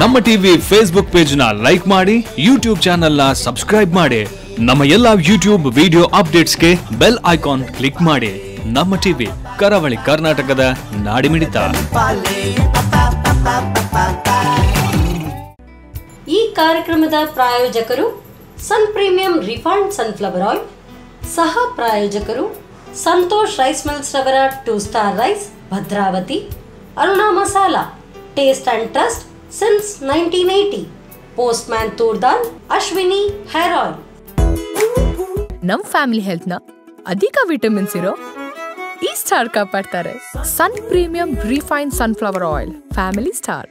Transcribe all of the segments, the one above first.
ನಮ್ಮ TV Facebook ಪೇಜ್ನ like ಮಾಡಿ ಯೂಟ್ಯೂಬ್ ಚಾನೆಲ್ನ ಸಬ್ಸ್ಕ್ರೈಬ್ ಮಾಡಿ, ನಮ್ಮ ಎಲ್ಲಾ ಯೂಟ್ಯೂಬ್ ವಿಡಿಯೋ ಅಪ್ಡೇಟ್ಸ್ಗೆ ಬೆಲ್ ಐಕಾನ್ ಕ್ಲಿಕ್ ಮಾಡಿ. ನಮ್ಮ ಟಿವಿ ಕರಾವಳಿ ಕರ್ನಾಟಕದ ನಾಡಿಮಿಡಿತ. ಈ ಕಾರ್ಯಕ್ರಮದ ಪ್ರಾಯೋಜಕರು sun premium refined sunflower oil ಸಹ ಪ್ರಾಯೋಜಕರು ಸಂತೋಷ್ ರೈಸ್ ಮಿಲ್ಸ್ ರವರ two star rice Bhadravati, Aruna Masala. Taste and trust since nineteen eighty postman toor dal Ashwini hair oil ನಮ್ ಫ್ಯಾಮಿಲಿ ಹೆಲ್ತ್ನ ಅಧಿಕ ವಿಟಮಿನ್ಸ್ ಇರೋ ಈ star ಕಾಪಾಡ್ತಾರೆ. Sun premium refine sunflower oil family star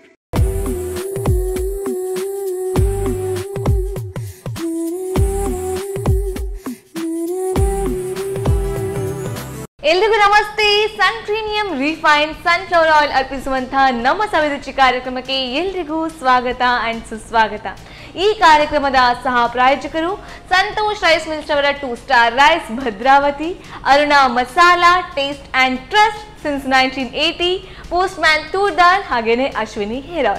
ಎಲ್ರಿಗೂ ನಮಸ್ತೆ. Sun premium refine sun sunflower oil ಅರ್ಪಿಸುವಂತಹ ನಮ್ಮ ಸವಿರುಚಿ ಕಾರ್ಯಕ್ರಮಕ್ಕೆ ಎಲ್ರಿಗೂ ಸ್ವಾಗತ ಅಂಡ್ ಸುಸ್ವಾಗತ. ಈ ಕಾರ್ಯಕ್ರಮದ ಸಹ ಪ್ರಾಯೋಜಕರು ಸಂತೋಷ್ ರೈಸ್ ಮಿಲ್ಸ್ ಅವರ two star rice Bhadravati, Aruna Masala taste and trust since nineteen eighty postman toor dal ಹಾಗೇನೆ ಅಶ್ವಿನಿ ಹೇರ್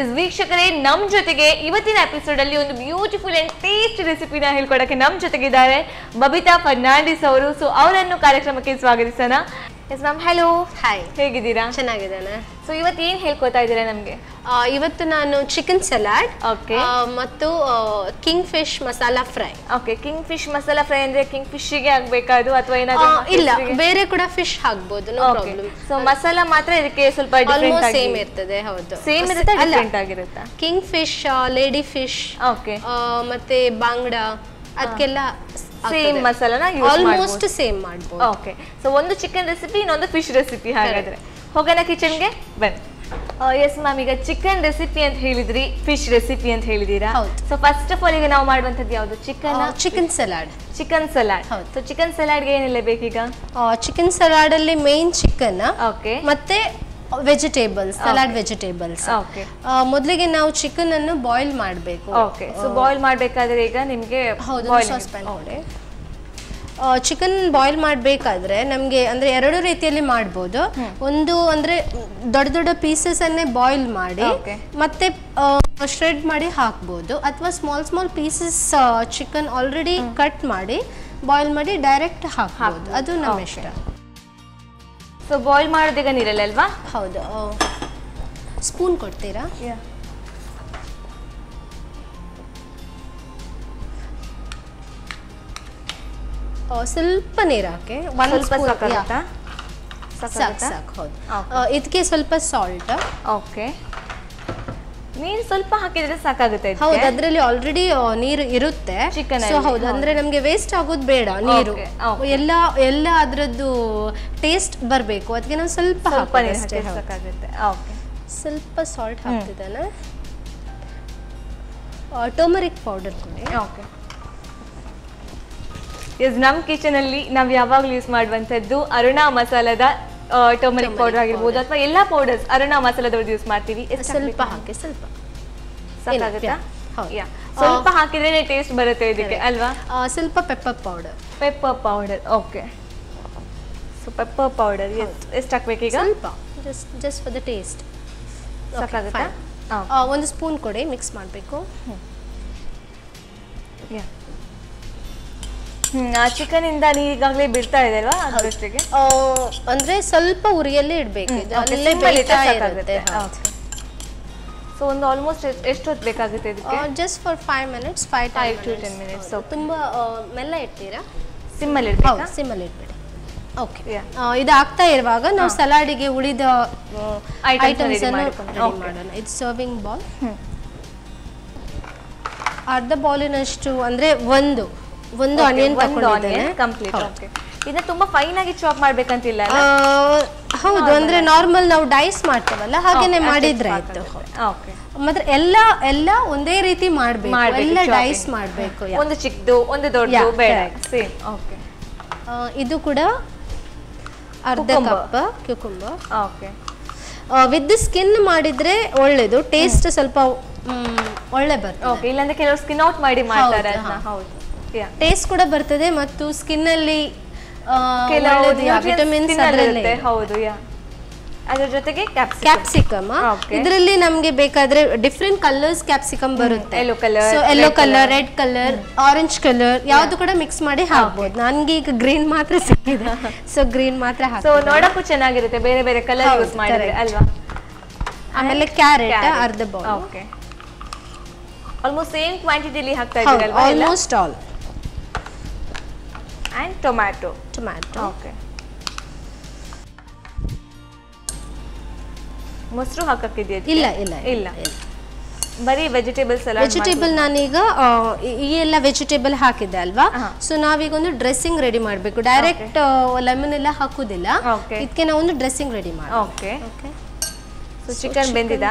ಎಸ್ ವೀಕ್ಷಕರೇ ನಮ್ಮ ಜೊತೆಗೆ ಇವತ್ತಿನ ಎಪಿಸೋಡ್ ಅಲ್ಲಿ ಒಂದು ಬ್ಯೂಟಿಫುಲ್ ಅಂಡ್ ಟೇಸ್ಟ್ ರೆಸಿಪಿನ ಹೇಳ್ಕೊಡಕ್ಕೆ ನಮ್ಮ ಜೊತೆಗಿದ್ದಾರೆ ಬಬಿತಾ ಫರ್ನಾಂಡಿಸ್ ಅವರು. ಸೊ ಅವರನ್ನು ಕಾರ್ಯಕ್ರಮಕ್ಕೆ ಸ್ವಾಗತಿಸೋಣ. ಎಸ್ ಮ್ಯಾಮ್ ಹಲೋ ಹಾಯ್ ಹೇಗಿದ್ದೀರಾ? ಚೆನ್ನಾಗಿದ್ದಾನೆ. ಸೊ ಇವತ್ತು ಏನು ಹೇಳ್ಕೊತಾ ಇದ್ದೀರಾ ನಮಗೆ? ಇವತ್ತು ನಾನು ಚಿಕನ್ ಸಲಾಡ್ ಓಕೆ ಮತ್ತು king fish masala fry okay king fish masala fry ಅಂದರೆ ಕಿಂಗ್ ಫಿಶ್ಗೆ ಆಗ್ಬೇಕಾ ಅದು ಅಥವಾ ಏನಾದರೂ ಇಲ್ಲ ಬೇರೆ ಕೂಡ ಫಿಶ್ ಹಾಕ್ಬೋದು ನೋ ಪ್ರಾಬ್ಲಮ್ ಸೊ ಮಸಾಲಾ ಮಾತ್ರ ಇದಕ್ಕೆ ಸ್ವಲ್ಪ ಆಲ್ಮೋಸ್ಟ್ ಸೇಮ್ ಇರ್ತದೆ ಹೌದು. ಸೇಮ್ ಇರುತ್ತೆ different ಆಗಿರುತ್ತಾ? King fish lady fish okay ಮತ್ತೆ ಬಾಂಗ್ಡಾ ಅದಕ್ಕೆಲ್ಲ ಸೇಮ್ ಮಸಾಲಾನ ಯೂಸ್ ಆಲ್ಮೋಸ್ಟ್ ಸೇಮ್ ಮಾಡ್ಬೋದು. ಓಕೆ ಸೊ ಒಂದು ಚಿಕನ್ ರೆಸಿಪಿ ಇನ್ನೊಂದು ಫಿಶ್ ರೆಸಿಪಿ ಹಾಗಾದ್ರೆ. ಹೋಗೋಣ ಕಿಚನ್ಗೆ ಬನ್ನಿ. ಎಸ್ ಮ್ಯಾಮ್ ಈಗ ಚಿಕನ್ ರೆಸಿಪಿ ಅಂತ ಹೇಳಿದ್ರಿ ಫಿಶ್ ರೆಸಿಪಿ ಅಂತ ಹೇಳಿದೀರಾ. ಸೊ ಫಸ್ಟ್ ಆಫ್ ಆಲ್ ಈಗ ನಾವು ಮಾಡುವಂತದ್ದು ಯಾವುದು? Chicken chicken salad chicken salad ಹೌದು. ಸೊ ಚಿಕನ್ ಸಲಾಡ್ಗೆ ಏನೆಲ್ಲ ಬೇಕೀಗ? ಚಿಕನ್ ಸಲಾಡ್ ಅಲ್ಲಿ ಮೇನ್ ಚಿಕನ್ ಓಕೆ ಮತ್ತೆ ವೆಜಿಟೇಬಲ್ಸ್ ಸಲಾಡ್ ವೆಜಿಟೇಬಲ್ಸ್ ಮೊದಲಿಗೆ ನಾವು ಚಿಕನ್ ಅನ್ನು ಬಾಯ್ಲ್ ಮಾಡಬೇಕು. ಓಕೆ ಸೊ ಬಾಯ್ಲ್ ಮಾಡಬೇಕಾದ್ರೆ ಈಗ ನಿಮಗೆ ಚಿಕನ್ ಬಾಯ್ಲ್ ಮಾಡಬೇಕಾದ್ರೆ ನಮಗೆ ಅಂದರೆ ಎರಡು ರೀತಿಯಲ್ಲಿ ಮಾಡ್ಬೋದು. ಒಂದು ಅಂದರೆ ದೊಡ್ಡ ದೊಡ್ಡ ಪೀಸಸ್ ಅನ್ನೇ ಬಾಯ್ಲ್ ಮಾಡಿ ಮತ್ತೆ ಶ್ರೆಡ್ ಮಾಡಿ ಹಾಕ್ಬೋದು. ಅಥವಾ small small pieces chicken already cut ಮಾಡಿ ಬಾಯ್ಲ್ ಮಾಡಿ ಡೈರೆಕ್ಟ್ ಹಾಕ್ಬೋದು. ಅದು ನಮ್ಮ ಇಷ್ಟ. ಸೊ ಬಾಯ್ಲ್ ಮಾಡೋದೀಗ ನೀರಲ್ಲ ಅಲ್ವಾ? ಹೌದು. ಸ್ಪೂನ್ ಕೊಡ್ತೀರಾ? ಆ, ಸ್ವಲ್ಪ ನೀರು ಹಾಕಿ ಒಂದು ಸ್ವಲ್ಪ ಸಾಕಾಗುತ್ತಾ ಸಾಕು ಸಾಕು ಹೌದು. Okay. ಆ, ಇದಕ್ಕೆ ಸ್ವಲ್ಪ ಸಾಲ್ಟ್ ಓಕೆ ನೀರು ಸ್ವಲ್ಪ ಹಾಕಿದ್ರೆ ಸಾಕಾಗುತ್ತೆ? ಹೌದು ಅದರಲ್ಲಿ ಆಲ್ರೆಡಿ ನೀರು ಇರುತ್ತೆ. ಚಿಕನ್ ಸೊ ಹೌದು ಅಂದ್ರೆ ನಮಗೆ ವೇಸ್ಟ್ ಆಗೋದು ಬೇಡ ನೀರು. ಎಲ್ಲ ಎಲ್ಲ ಅದರದ್ದು ಟೇಸ್ಟ್ ಬರಬೇಕು. ಅದಕ್ಕೆ ನಾವು ಸ್ವಲ್ಪ ಸಾಕಾಗುತ್ತೆ. ಸ್ವಲ್ಪ ಸಾಲ್ಟ್ ಹಾಕ್ತಿದ್ದಾನೆ? ಟೊಮರಿಕ್ ಪೌಡರ್ ಕೊಡಿ. ಓಕೆ ಎಸ್ ನಮ್ಮ ಕಿಚನ್ ಅಲ್ಲಿ ನಾವು ಯಾವಾಗಲೂ ಯೂಸ್ ಮಾಡುವಂಥದ್ದು ಅರುಣಾ ಮಸಾಲದ ಟರ್ಮರಿಕ್ ಪೌಡರ್ ಆಗಿರ್ಬೋದು ಅಥವಾ ಎಲ್ಲ ಪೌಡರ್ಸ್ ಅರುಣಾ ಮಸಾಲದವ್ರದ್ದು ಯೂಸ್ ಮಾಡ್ತೀವಿ. ಸ್ವಲ್ಪ ಹಾಕಿ ಸ್ವಲ್ಪ. ಸಾಕಾಗುತ್ತಾ. ಸ್ವಲ್ಪ ಹಾಕಿದ್ರೆ ಟೇಸ್ಟ್ ಬರುತ್ತೆ ಇದಕ್ಕೆ ಅಲ್ವಾ? ಸ್ವಲ್ಪ pepper powder pepper powder okay so pepper powder ಎಷ್ಟು ಈಗ ಸ್ವಲ್ಪ. Just just for the taste ಸಾಕಾಗುತ್ತಾ? ಒಂದು ಸ್ಪೂನ್ ಕೊಡಿ ಮಿಕ್ಸ್ ಮಾಡಬೇಕು. ಹ್ಮ್. ಆ ಚಿಕನ್ ಇಂದ ನೀರಿಗಾಗ್ಲೇ ಈಗಾಗಲೇ ಬಿಡ್ತಾ ಇದೆ ಅಲ್ವಾ ಅದ್ರೊಟ್ಟಿಗೆ ಅಂದ್ರೆ ಸ್ವಲ್ಪ ಉರಿಯಲ್ಲೇ ಇಡಬೇಕು. ಇದು ಅಲ್ಲೇ ಬೇಯ್ತಾ ಇರುತ್ತೆ. ಸೊ ಒಂದು ಆಲ್ಮೋಸ್ಟ್ ಎಷ್ಟು ಹೊತ್ತು ಬೇಕಾಗುತ್ತೆ ಇದಕ್ಕೆ? Just for five minutes five to 10 minutes, okay. ತುಂಬಾ ಮೆಲ್ಲ ಇಡ್ತೀರಾ? ಸಿಮ್ಮಲ್ಲಿ ಇಡ್ಬೇಕಾ? ಸಿಮ್ಮಲ್ಲಿ ಇಟ್ಬಿಡಿ ಓಕೆ. ಇದು ಆಗ್ತಾ ಇರುವಾಗ ನಾವು ಸಲಾಡಿಗೆ ಉಳಿದ ಐಟಮ್ಸ್ ಅನ್ನು. ಮಾಡೋಣ. ಇದು ಸರ್ವಿಂಗ್ ಬಾಲ್ ಅರ್ಧ ಬಾಲಿನಷ್ಟು ಅಂದ್ರೆ ಒಂದು. ಒಂದು ಆನಿಯನ್ ತಗೊಂಡಿದ್ದೇನೆ ಕಂಪ್ಲೀಟ್ ಓಕೆ ಇದನ್ನ ತುಂಬಾ ಫೈನ್ ಆಗಿ ಚಾಪ್ ಮಾಡ್ಬೇಕಂತಿಲ್ಲ ಹೌದು ಅಂದ್ರೆ ನಾರ್ಮಲ್ ನಾವು ಡೈಸ್ ಮಾಡ್ತೇವಲ್ಲ ಹಾಗೇನೆ ಮಾಡಿದ್ರೆ ಆಯ್ತು. ಓಕೆ ಮಾತ್ರ ಎಲ್ಲ ಎಲ್ಲ ಒಂದೇ ರೀತಿ ಮಾಡ್ಬೇಕು ಎಲ್ಲ ಡೈಸ್ ಮಾಡ್ಬೇಕು ಒಂದು ಚಿಕ್ಕದು ಒಂದು ದೊಡ್ಡದು ಬೇಡ. ಸೇಮ್ ಓಕೆ ಇದು ಕೂಡ ಅರ್ಧ cup cucumber okay with skin ಮಾಡಿದ್ರೆ ಒಳ್ಳೇದು ಟೇಸ್ಟ್ ಸ್ವಲ್ಪ ಒಳ್ಳೆ ಬರ್ತದೆ. ಓಕೆ ಇಲ್ಲಾಂದ್ರೆ ಕೆಲವರು ಸ್ಕಿನ್ ಔಟ್ ಮಾಡಿ ಮಾಡ್ತಾರೆ ಹೌದು, ಅದನ್ನ ಹೌದು. ಟೇಸ್ಟ್ ಕೂಡ ಬರ್ತದೆ ಮತ್ತು ಸ್ಕಿನ್ ಅಲ್ಲಿ ವಿಟಮಿನ್ಸ್ ಹೌದು ಯಾ ಅದ್ರ ಜೊತೆಗೆ ಕ್ಯಾಪ್ಸಿಕಮ್ ಇದರಲ್ಲಿ ನಮ್ಗೆ ಬೇಕಾದ್ರೆ ಡಿಫ್ರೆಂಟ್ ಕಲರ್ಸ್ ಕ್ಯಾಪ್ಸಿಕಮ್ ಬರುತ್ತೆ. Yellow colour red colour orange colour ಯಾವ್ದು ಕೂಡ ಮಿಕ್ಸ್ ಮಾಡಿ ಹಾಕ್ಬೋದು. ನನ್ಗೆ ಈಗ ಗ್ರೀನ್ ಮಾತ್ರ ಸಿಕ್ಕಿದೆ. ಸೊ ಗ್ರೀನ್ ಮಾತ್ರ ಸೊ ನೋಡಕ್ಕೂ ಚೆನ್ನಾಗಿರುತ್ತೆ. ಬೇರೆ ಬೇರೆ ಕಲರ್ ಯೂಸ್ ಮಾಡಿದ್ರೆ ಅಲ್ವಾ? ಆಮೇಲೆ ಕ್ಯಾರೆಟ್ ಅರ್ಧ ಬೌಲ್ ಓಕೆ ಆಲ್ಮೋಸ್ಟ್ ಸೇಮ್ ಕ್ವಾಂಟಿಟಿಲಿ ಹಾಕ್ತಾ ಇದ್ದೀರಲ್ವಾ almost all and tomato tomato okay ಮೊಸರು ಹಾಕಕ್ಕಿದೆಯಾ ಇಲ್ಲ ಇಲ್ಲ ಇಲ್ಲ ಬರೀ ವೆಜಿಟೇಬಲ್ಸ್ ಎಲ್ಲ ವೆಜಿಟೇಬಲ್ ನಾನೀಗ ಈ- ಎಲ್ಲ ವೆಜಿಟೇಬಲ್ ಹಾಕಿದ್ದೆ ಅಲ್ವಾ? ಸೊ ನಾವೀಗ ಒಂದು ಡ್ರೆಸ್ಸಿಂಗ್ ರೆಡಿ ಮಾಡಬೇಕು. ಡೈರೆಕ್ಟ್ ಲೆಮನ್ ಎಲ್ಲ ಹಾಕುದಿಲ್ಲ. Okay. ಇದಕ್ಕೆ ನಾವು ಒಂದು ಡ್ರೆಸ್ಸಿಂಗ್ ರೆಡಿ ಮಾಡಿ ಓಕೆ ಓಕೆ ಸೊ ಚಿಕನ್ ಬೆಂದಿದ?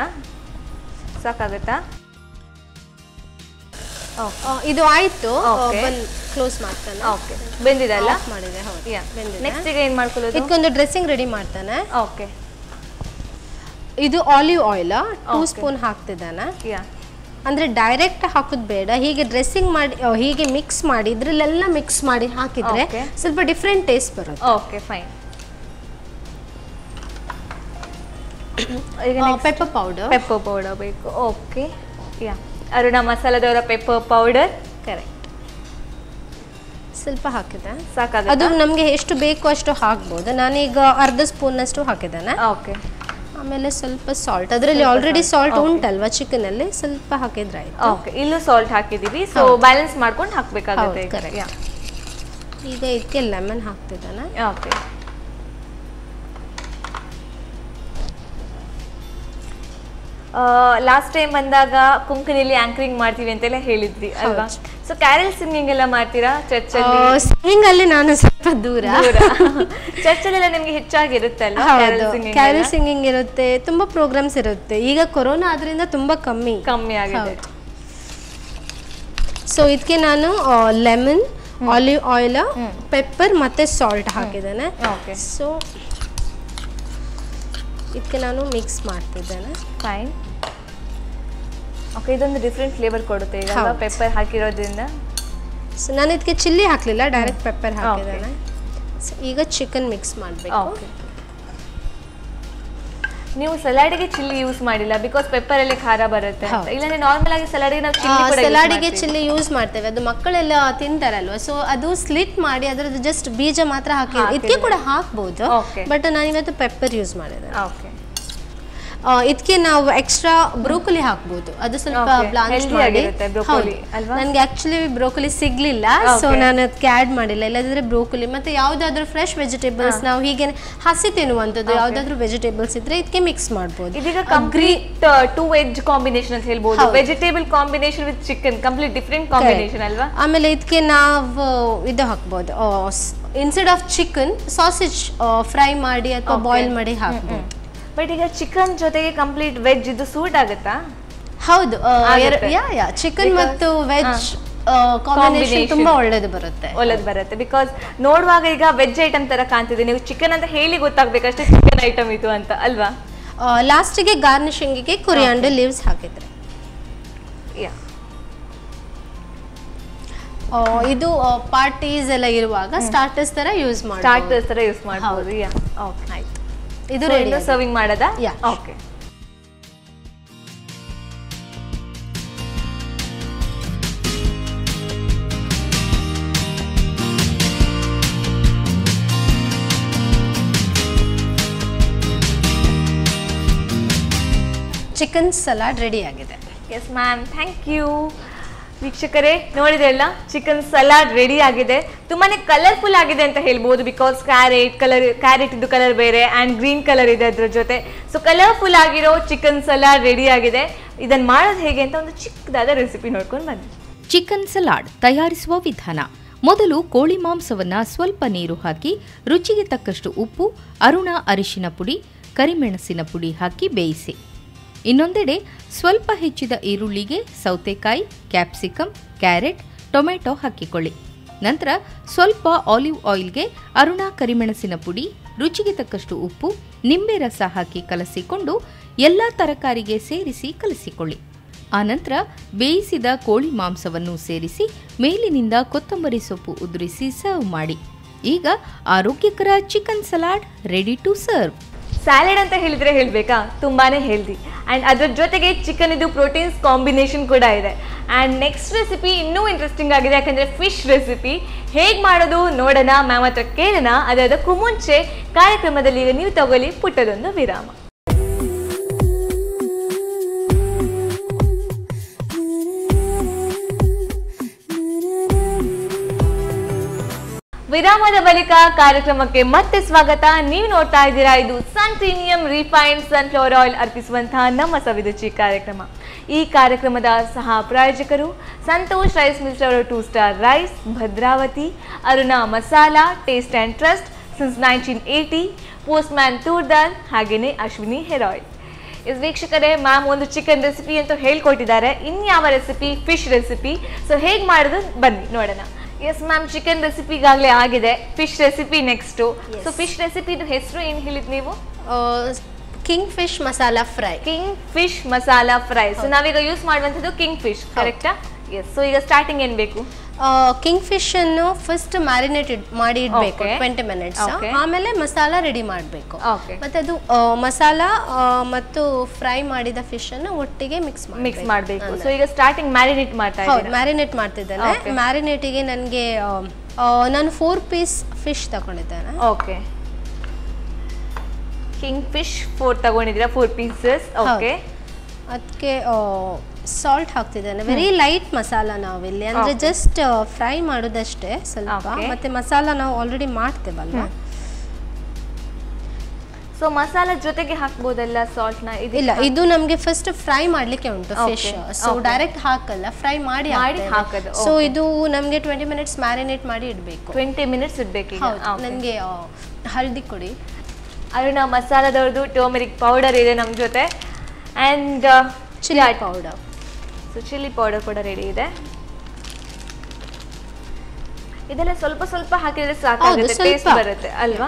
ಸಾಕಾಗುತ್ತಾ? ಇದು ಆಯ್ತು. ಕ್ಲೋಸ್ ಮಾಡ್ತಾನೆ. ಓಕೆ ಬೆಂದಿದಲ್ಲ ಅಲ್ಲ ಮಾಡಿದೆ ಹೌದು. ಯಾ ಬೆಂದಿದೆ. ನೆಕ್ಸ್ಟ್ ಈಗ ಏನ್ ಮಾಡ್ಕೊಳ್ಳೋದು? ಇದಕ್ಕೊಂದು ಡ್ರೆಸ್ಸಿಂಗ್ ರೆಡಿ ಮಾಡ್ತಾನೆ. ಓಕೆ ಇದು ಆಲಿವ್ ಆಯಿಲ್ ಟೂ ಸ್ಪೂನ್ ಹಾಕ್ತಿದ್ದಾನೆ. ಯಾ ಅಂದ್ರೆ ಡೈರೆಕ್ಟ್ ಹಾಕೋದು ಬೇಡ. ಹೀಗೆ ಡ್ರೆಸ್ಸಿಂಗ್ ಮಾಡಿ ಹೀಗೆ ಮಿಕ್ಸ್ ಮಾಡಿ ಇದ್ರಲ್ಲೆಲ್ಲ ಮಿಕ್ಸ್ ಮಾಡಿ ಹಾಕಿದ್ರೆ ಸ್ವಲ್ಪ ಡಿಫ್ರೆಂಟ್ ಟೇಸ್ಟ್ ಬರುತ್ತೆ. ಓಕೆ ಫೈನ್ ಈಗ ಪೆಪ್ಪರ್ ಪೌಡರ್ ಪೆಪ್ಪರ್ ಪೌಡರ್ ಬೇಕು. ಓಕೆ ಯಾ ಅರುಣ ಮಸಾಲದವರ ಪೆಪ್ಪರ್ ಪೌಡರ್ ಕರೆಕ್ಟ್ ಸ್ವಲ್ಪ ಹಾಕಿದೆ ಅದು ನಮಗೆ ಎಷ್ಟು ಬೇಕು ಅಷ್ಟು ಹಾಕ್ಬೋದು. ನಾನೀಗ ಅರ್ಧ ಸ್ಪೂನ್ ಅಷ್ಟು ಹಾಕಿದ್ದೇನೆ. ಓಕೆ ಆಮೇಲೆ ಸ್ವಲ್ಪ ಸಾಲ್ಟ್ ಅದರಲ್ಲಿ ಆಲ್ರೆಡಿ ಸಾಲ್ಟ್ ಉಂಟಲ್ವಾ ಚಿಕನ್ ಅಲ್ಲಿ ಸ್ವಲ್ಪ ಹಾಕಿದ್ರೆ ಆಯ್ತು. ಓಕೆ ಇಲ್ಲೂ ಸಾಲ್ಟ್ ಹಾಕಿದೀವಿ ಸೊ ಬ್ಯಾಲೆನ್ಸ್ ಮಾಡ್ಕೊಂಡು ಹಾಕಬೇಕಾಗುತ್ತೆ ಈಗ. ಇದಕ್ಕೆ ಲೆಮನ್ ಹಾಕ್ತಿದ್ದಾನೆ. ಓಕೆ ಲಾಸ್ಟ್ ಟೈಮ್ ಬಂದಾಗ ಕುಂಕಣಿಲಿ ಆಂಕರಿಂಗ್ ಮಾಡ್ತೀವಿ ಅಂತೆಲ್ಲ ಹೇಳಿದ್ವಿ ಅಲ್ವಾ? ಸೊ ಕ್ಯಾರಲ್ ಸಿಂಗಿಂಗ್ ಎಲ್ಲ ಮಾಡ್ತೀರಾ ಚರ್ಚಲ್ಲಿ ಸಿಂಗಿಂಗ್ ಅಲ್ಲಿ ನಾನು ಸ್ವಲ್ಪ ದೂರ. ಚರ್ಚಲ್ಲೆಲ್ಲ ನಿಮ್ಗೆ ಹೆಚ್ಚಾಗಿ ಇರುತ್ತಲ್ಲ ಹೌದು. ಕ್ಯಾರಲ್ ಸಿಂಗಿಂಗ್ ಇರುತ್ತೆ ತುಂಬಾ ಪ್ರೋಗ್ರಾಮ್ಸ್ ಇರುತ್ತೆ. ಈಗ ಕೊರೋನಾ ಆದ್ರಿಂದ ತುಂಬಾ ಕಮ್ಮಿ. ಕಮ್ಮಿ ಆಗಿದೆ. ಸೊ ಇದಕ್ಕೆ ನಾನು ಲೆಮನ್ ಆಲಿವ್ ಆಯಿಲ್ ಪೆಪ್ಪರ್ ಮತ್ತೆ ಸಾಲ್ಟ್ ಹಾಕಿದ್ದೇನೆ. ಓಕೆ ಸೊ ಇದಕ್ಕೆ ನಾನು ಮಿಕ್ಸ್ ಮಾಡ್ತಿದ್ದೇನೆ. ಫೈನ್ ಓಕೆ ಇದೊಂದು ಡಿಫ್ರೆಂಟ್ ಫ್ಲೇವರ್ ಕೊಡುತ್ತೆ. ಈಗ. ಪೆಪ್ಪರ್ ಹಾಕಿರೋದ್ರಿಂದ. ಸೊ ನಾನು ಇದಕ್ಕೆ ಚಿಲ್ಲಿ ಹಾಕಲಿಲ್ಲ ಡೈರೆಕ್ಟ್ ಪೆಪ್ಪರ್ ಹಾಕಿದ್ದಾನೆ. ಸೊ ಈಗ ಚಿಕನ್ ಮಿಕ್ಸ್ ಮಾಡಬೇಕು. ನೀವು ಸಲಾಡಿಗೆ ಚಿಲ್ಲಿ ಯೂಸ್ ಮಾಡಿಲ್ಲ ಬಿಕಾಸ್ ಪೆಪ್ಪರ್ ಅಲ್ಲಿ ಖಾರ ಬರುತ್ತೆ. ಇಲ್ಲಾಂದ್ರೆ ನಾರ್ಮಲ್ ಆಗಿ ಸಲಾಡಿಗೆ ನಾವು ಸಲಾಡಿಗೆ ಚಿಲ್ಲಿ ಯೂಸ್ ಮಾಡ್ತೇವೆ. ಅದು ಮಕ್ಕಳೆಲ್ಲ ತಿಂತಾರಲ್ವಾ? ಸೊ ಅದು ಸ್ಲಿಟ್ ಮಾಡಿ ಅದರದ್ದು ಜಸ್ಟ್ ಬೀಜ ಮಾತ್ರ ಹಾಕಿ ಇದಕ್ಕೆ ಕೂಡ ಹಾಕ್ಬೋದು ಬಟ್ ನಾನು ಇವತ್ತು ಪೆಪ್ಪರ್ ಯೂಸ್ ಮಾಡಿದೆ. ಓಕೆ ಇದಕ್ಕೆ ನಾವು ಎಕ್ಸ್ಟ್ರಾ ಬ್ರೋಕೊಲಿ ಹಾಕ್ಬೋದು. ಅದು ಸ್ವಲ್ಪ. ಬ್ಲಾಂಚ್ ಮಾಡಿ. ಅಲ್ವಾ? ನನಗೆ ಆಕ್ಚುಲಿ ಬ್ರೋಕೊಲಿ ಸಿಗ್ಲಿಲ್ಲ. ಸೊ ನಾನು ಅದಕ್ಕೆ ಆ್ಯಡ್ ಮಾಡಿಲ್ಲ. ಇಲ್ಲದಿದ್ರೆ ಬ್ರೋಕೊಲಿ ಮತ್ತೆ ಯಾವುದಾದ್ರೂ ಫ್ರೆಶ್ ವೆಜಿಟೇಬಲ್ಸ್ ನಾವು ಹೀಗೆ ಹಸಿ ತಿನ್ನುವಂಥದ್ದು ಯಾವುದಾದ್ರೂ ವೆಜಿಟೇಬಲ್ಸ್ ಇದ್ರೆ ಇದಕ್ಕೆ ಮಿಕ್ಸ್ ಮಾಡ್ಬೋದು. ಇದೀಗ ಕಂಪ್ಲೀಟ್ ಟೂ ವೆಜ್ ಕಾಂಬಿನೇಷನ್ ಅಂತ ಹೇಳ್ಬೋದು. ಹೌದು. Vegetable combination with chicken complete different combination ಅಲ್ವಾ? ಆಮೇಲೆ ಇದಕ್ಕೆ ನಾವು ಇದು ಹಾಕ್ಬೋದು. Instead of chicken sausage fry ಮಾಡಿ ಅಥವಾ. ಬಾಯ್ಲ್ ಮಾಡಿ ಹಾಕ್ಬೋದು. ಬಟ್ ಈಗ ಚಿಕನ್ ಜೊತೆಗೆ ಕಂಪ್ಲೀಟ್ ವೆಜ್ ಇದು ಸೂಟ್ ಆಗುತ್ತಾ? ಹೌದು ಯಾ ಯಾ ಚಿಕನ್ ಮತ್ತು ವೆಜ್ ಕಾಂಬಿನೇಷನ್. ತುಂಬಾ ಒಳ್ಳೇದು ಬರುತ್ತೆ. ಒಳ್ಳೇದು ಬರುತ್ತೆ. ಬಿಕಾಸ್ ನೋಡುವಾಗ ಈಗ ವೆಜ್ ಐಟಮ್ ತರ ಕಾಣ್ತಿದೆ. ನೀವು ಚಿಕನ್ ಅಂತ ಹೇಳಿ ಗೊತ್ತಾಗ್ಬೇಕಷ್ಟೇ ಚಿಕನ್ ಐಟಮ್ ಇದು ಅಂತ ಅಲ್ವಾ? ಲಾಸ್ಟಿಗೆ ಗಾರ್ನಿಶಿಂಗಿಗೆ ಕುರಿಯಾಂಡು ಲೀವ್ಸ್ ಹಾಕಿದ್ರೆ. ಯಾ ಇದು ಪಾರ್ಟೀಸ್ ಎಲ್ಲ ಇರುವಾಗ ಸ್ಟಾರ್ಟರ್ಸ್ ತರ ಯೂಸ್ ಮಾಡಿ ಸ್ಟಾರ್ಟರ್ಸ್ ತರ ಯೂಸ್ ಮಾಡಬಹುದು ಯಾ ಓಕೆ ಆಯ್ತು. ಇದು ರೆಡಿ ಸರ್ವಿಂಗ್ ಮಾಡೋದಾ? Yeah okay chicken salad ready ಆಗಿದೆ. ಎಸ್ ಮ್ಯಾಮ್ ಥ್ಯಾಂಕ್ ಯು ವೀಕ್ಷಕರೇ ನೋಡಿದ್ರಲ್ಲ ಚಿಕನ್ ಸಲಾಡ್ ರೆಡಿ ಆಗಿದೆ. ತುಂಬಾನೇ ಕಲರ್ಫುಲ್ ಆಗಿದೆ ಅಂತ ಹೇಳ್ಬೋದು ಬಿಕಾಸ್ ಕ್ಯಾರೆಟ್ ಕಲರ್ ಕ್ಯಾರೆಟ್ ಇದು ಕಲರ್ ಬೇರೆ ಆ್ಯಂಡ್ ಗ್ರೀನ್ ಕಲರ್ ಇದೆ ಅದ್ರ ಜೊತೆ. ಸೊ ಕಲರ್ಫುಲ್ ಆಗಿರೋ ಚಿಕನ್ ಸಲಾಡ್ ರೆಡಿ ಆಗಿದೆ. ಇದನ್ನು ಮಾಡೋದು ಹೇಗೆ ಅಂತ ಒಂದು ಚಿಕ್ಕದಾದ ರೆಸಿಪಿ ನೋಡ್ಕೊಂಡು ಬನ್ನಿ. ಚಿಕನ್ ಸಲಾಡ್ ತಯಾರಿಸುವ ವಿಧಾನ. ಮೊದಲು ಕೋಳಿ ಮಾಂಸವನ್ನು ಸ್ವಲ್ಪ ನೀರು ಹಾಕಿ, ರುಚಿಗೆ ತಕ್ಕಷ್ಟು ಉಪ್ಪು, ಅರುಣ ಅರಿಶಿನ ಪುಡಿ, ಕರಿಮೆಣಸಿನ ಪುಡಿ ಹಾಕಿ ಬೇಯಿಸಿ. ಇನ್ನೊಂದೆಡೆ ಸ್ವಲ್ಪ ಹೆಚ್ಚಿದ ಈರುಳ್ಳಿಗೆ ಸೌತೆಕಾಯಿ, ಕ್ಯಾಪ್ಸಿಕಂ, ಕ್ಯಾರೆಟ್, ಟೊಮೆಟೊ ಹಾಕಿಕೊಳ್ಳಿ. ನಂತರ ಸ್ವಲ್ಪ ಆಲಿವ್ ಆಯಿಲ್ಗೆ ಅರುಣ ಕರಿಮೆಣಸಿನ ಪುಡಿ, ರುಚಿಗೆ ತಕ್ಕಷ್ಟು ಉಪ್ಪು, ನಿಂಬೆ ರಸ ಹಾಕಿ ಕಲಸಿಕೊಂಡು ಎಲ್ಲ ತರಕಾರಿಗೆ ಸೇರಿಸಿ ಕಲಸಿಕೊಳ್ಳಿ. ಆನಂತರ ಬೇಯಿಸಿದ ಕೋಳಿ ಮಾಂಸವನ್ನು ಸೇರಿಸಿ ಮೇಲಿನಿಂದ ಕೊತ್ತಂಬರಿ ಸೊಪ್ಪು ಉದುರಿಸಿ ಸರ್ವ್ ಮಾಡಿ. ಈಗ ಆರೋಗ್ಯಕರ chicken salad ready to serve. Salad ಅಂತ ಹೇಳಿದ್ರೆ ಹೇಳ್ಬೇಕಾ? ತುಂಬಾನೇ ಹೆಲ್ದಿ. ಆ್ಯಂಡ್ ಅದರ ಜೊತೆಗೆ ಚಿಕನ್ ಇದು ಪ್ರೋಟೀನ್ಸ್ ಕಾಂಬಿನೇಷನ್ ಕೂಡ ಇದೆ. ಆ್ಯಂಡ್ ನೆಕ್ಸ್ಟ್ ರೆಸಿಪಿ ಇನ್ನೂ ಇಂಟ್ರೆಸ್ಟಿಂಗ್ ಆಗಿದೆ, ಯಾಕಂದರೆ ಫಿಶ್ ರೆಸಿಪಿ ಹೇಗೆ ಮಾಡೋದು ನೋಡೋಣ, ಮ್ಯಾಮ್ ಹತ್ರ ಕೇಳೋಣ. ಅದಕ್ಕೂ ಮುಂಚೆ ಕಾರ್ಯಕ್ರಮದಲ್ಲಿ ನೀವು ತಗೊಳ್ಳಿ ಪುಟ್ಟದೊಂದು ವಿರಾಮ. ವಿರಾಮದ ಬಳಿಕ ಕಾರ್ಯಕ್ರಮಕ್ಕೆ ಮತ್ತೆ ಸ್ವಾಗತ. ನೀವು ನೋಡ್ತಾ ಇದ್ದೀರಾ, ಇದು sun premium refined sunflower oil ಅರ್ಪಿಸುವಂತಹ ನಮ್ಮ ಸವಿರುಚಿ ಕಾರ್ಯಕ್ರಮ. ಈ ಕಾರ್ಯಕ್ರಮದ ಸಹ ಪ್ರಾಯೋಜಕರು ಸಂತೋಷ್ ರೈಸ್ ಮಿಲ್ಸ್ ಅವರ, two star rice, Bhadravati, Aruna masala taste and trust since nineteen eighty postman ಹಾಗೆಯೇ ಅಶ್ವಿನಿ ಹೇರ್ ಆಯಿಲ್ ಇಸ್ ವೀಕ್ಷಕರೇ, ಮ್ಯಾಮ್ ಒಂದು ಚಿಕನ್ ರೆಸಿಪಿ ಅಂತ ಹೇಳ್ಕೊಟ್ಟಿದ್ದಾರೆ. ಇನ್ಯಾವ ರೆಸಿಪಿ ಫಿಶ್ ರೆಸಿಪಿ ಸೊ ಹೇಗೆ ಮಾಡೋದು? ಬನ್ನಿ, ನೋಡೋಣ. ಎಸ್ ಮ್ಯಾಮ್ ಚಿಕನ್ ರೆಸಿಪಿ ಈಗಾಗಲೇ ಆಗಿದೆ. Fish recipe next so fish ರೆಸಿಪಿದು ಹೆಸರು ಏನು ಹೇಳಿದ್ ನೀವು? King fish masala fry king fish masala fry so ನಾವೀಗ ಯೂಸ್ ಮಾಡುವಂಥದ್ದು ಕಿಂಗ್ ಫಿಶ್ ಕರೆಕ್ಟಾ ಎಸ್ ಸೊ ಈಗ ಸ್ಟಾರ್ಟಿಂಗ್ ಏನ್ ಬೇಕು? ಕಿಂಗ್ ಫಿಶ್ ಅನ್ನು ಫಸ್ಟ್ ಮ್ಯಾರಿನೇಟ್ ಮಾಡಿ ಇಡಬೇಕು. ಟ್ವೆಂಟಿ ಮಿನಿಟ್ಸ್ ಆಮೇಲೆ ಮಸಾಲ ರೆಡಿ ಮಾಡಬೇಕು. ಮತ್ತೆ ಅದು ಮಸಾಲಾ ಮತ್ತು ಫ್ರೈ ಮಾಡಿದ ಫಿಶ್ ಅನ್ನು ಒಟ್ಟಿಗೆ ಮಿಕ್ಸ್ ಮಿಕ್ಸ್ ಮಾಡಬೇಕು. ಸೊ ಈಗ ಸ್ಟಾರ್ಟಿಂಗ್ ಮ್ಯಾರಿನೇಟ್ ಮಾಡ್ತಾ ಹೌದು ಮ್ಯಾರಿನೇಟ್ ಮಾಡ್ತಿದ್ದೇನೆ. ಮ್ಯಾರಿನೇಟ್ ಮ್ಯಾರಿನೇಟಿಗೆ ನನಗೆ ನಾನು ಫೋರ್ ಪೀಸ್ ಫಿಶ್ ತಗೊಂಡಿದ್ದೇನೆ. ಓಕೆ ಕಿಂಗ್ ಫಿಶ್ ಫೋರ್ ತಗೊಂಡಿದ್ದೀರಾ ಫೋರ್ ಪೀಸಸ್ ಓಕೆ ಅದಕ್ಕೆ ಸಾಲ್ಟ್ ಹಾಕ್ತಿದ್ದೇನೆ ವೆರಿ ಲೈಟ್ ಮಸಾಲ ನಾವಿಲ್ಲಿ ಅಂದ್ರೆ. ಜಸ್ಟ್ ಫ್ರೈ ಮಾಡೋದಷ್ಟೇ ಸ್ವಲ್ಪ. ಮತ್ತೆ ಮಸಾಲ ನಾವು ಆಲ್ರೆಡಿ ಮಾಡ್ತೇವಲ್ವಾ? ಸೊ ಮಸಾಲ ಜೊತೆಗೆ ಹಾಕ್ಬೋದಲ್ಲ ಸಾಲ್ಟ್ನ? ಇದು ಇಲ್ಲ ಇದು ನಮ್ಗೆ ಫಸ್ಟ್ ಫ್ರೈ ಮಾಡ್ಲಿಕ್ಕೆ ಉಂಟು ಫಿಶ್ ಸೊ ಡೈರೆಕ್ಟ್ ಹಾಕಲ್ಲ ಫ್ರೈ ಮಾಡಿ ಮಾಡಿ ಹಾಕೋದು, ಸೊ ಇದು ನಮ್ಗೆ ಟ್ವೆಂಟಿ ಮಿನಿಟ್ಸ್ ಮ್ಯಾರಿನೇಟ್ ಮಾಡಿ ಇಡಬೇಕು. ಟ್ವೆಂಟಿ ಮಿನಿಟ್ಸ್ ಇಡ್ಬೇಕು ನನಗೆ ಹಲ್ದಿ ಕೊಡಿ ಅರುಣ ಮಸಾಲದವ್ರದ್ದು ಟರ್ಮರಿಕ್ ಪೌಡರ್ ಇದೆ ನಮ್ಮ ಜೊತೆ. And chilli powder so chilli powder ಕೂಡ ರೆಡಿ ಇದೆ. ಇದೆಲ್ಲ ಸ್ವಲ್ಪ ಸ್ವಲ್ಪ ಹಾಕಿದ್ರೆ ಸಾಕಾಗುತ್ತೆ ಟೇಸ್ಟ್ ಬರುತ್ತೆ ಅಲ್ವಾ?